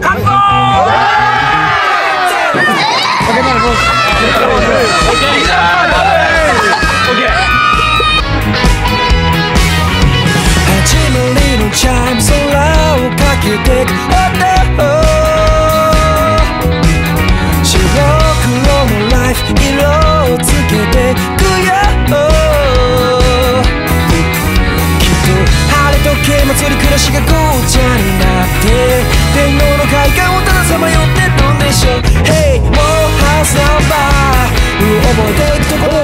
강공! ナンバー覚えていくところ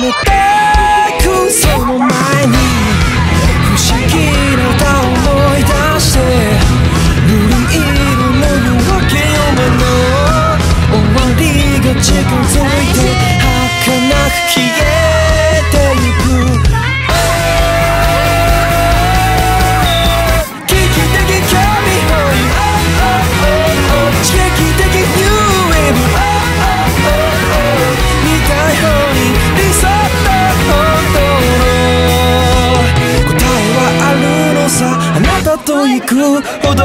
me と行くほど